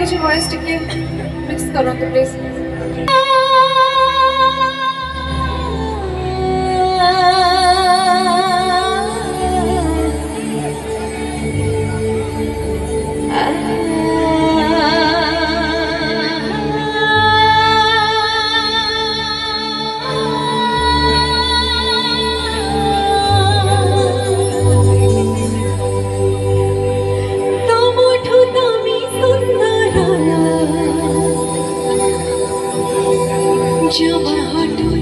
କିଛି ଭଏସ୍ ଟିକେ ମିକ୍ସ କରନ୍ତୁ ପ୍ଲିଜ୍ ତମଠୁ chưa bài hát đưa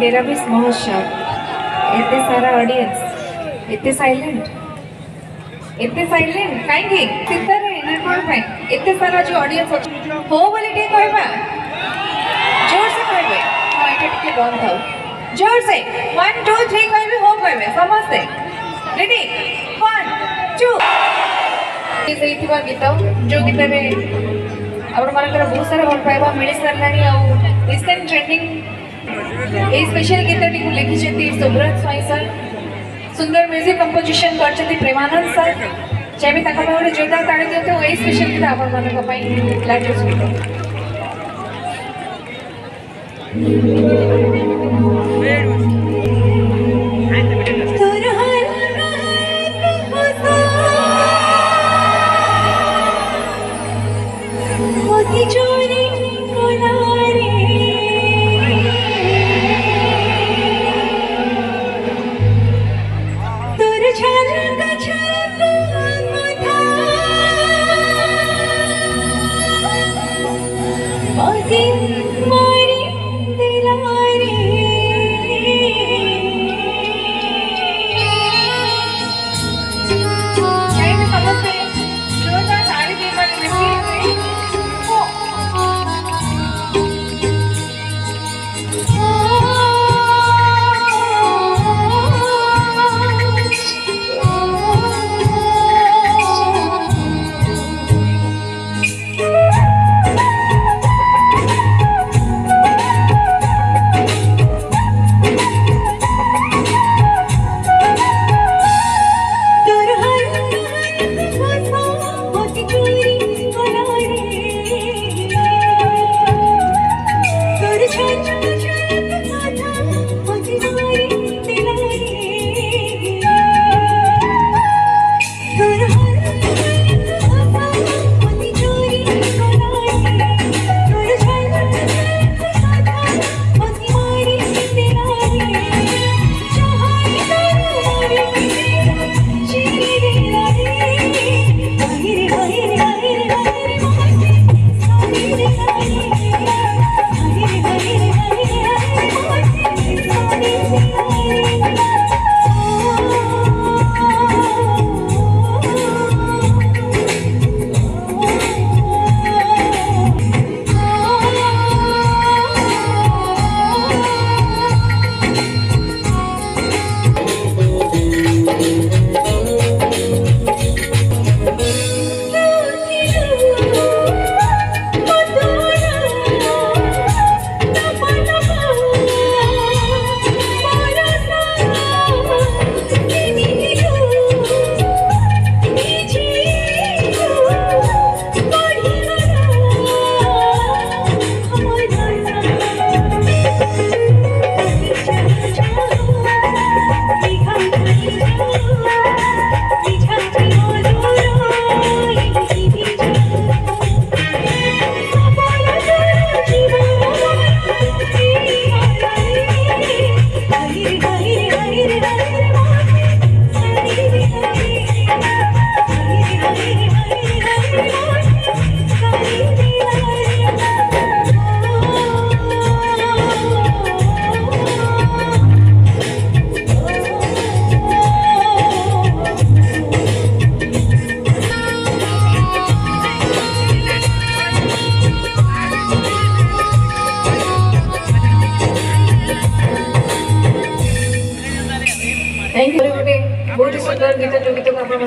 डेराबीस महोत्सव इतने सारा ऑडियंस इतने साइलेंट इतने साइलेंट काहेंगे कितना कौन इतने सारा जो ऑडियंस हो बोले के कहबा ज़ोर से कहबे हाँ एटा ज़ोर से 1 2 3 कहबे हो कहबे समस्त रेडी 1 2 ये सही थी गीत. जो गीत आपण मानकर बहुत सारा भल पाइबा मिली सरलानी आ रिसेंट ट्रेंडिंग स्पेशल गीत लिखी सुब्रत स्वाई सर सुंदर म्यूज़िक कंपोजिशन कर प्रेमानंद सर जैमी तक जोरदार ताड़ दिखे यही स्पेशल गीत आप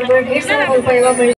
थैंक यू ଗୋଟେ